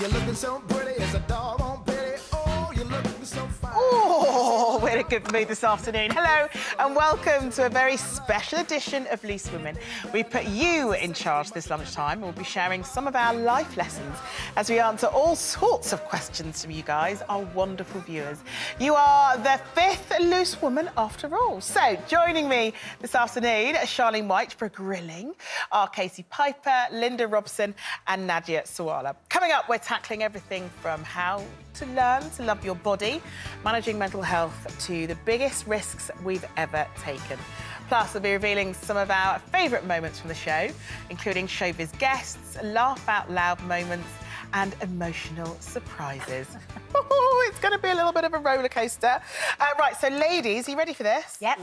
You're looking so pretty as a dog on pity. Oh, you're looking so fine. Oh, we're in a good mood this afternoon. Hello, and welcome to a very special edition of Loose Women. We put you in charge this lunchtime. We'll be sharing some of our life lessons as we answer all sorts of questions from you guys, our wonderful viewers. You are the fifth loose woman after all. So, joining me this afternoon, Charlene White for grilling, are Katie Piper, Linda Robson, and Nadia Sawalha. Coming up, we're tackling everything from how to learn to love your body, managing mental health, to the biggest risks we've ever taken. Plus, we'll be revealing some of our favourite moments from the show, including showbiz guests, laugh out loud moments, and emotional surprises. Ooh, it's going to be a little bit of a roller coaster. Uh, right, so ladies, are you ready for this? Yep.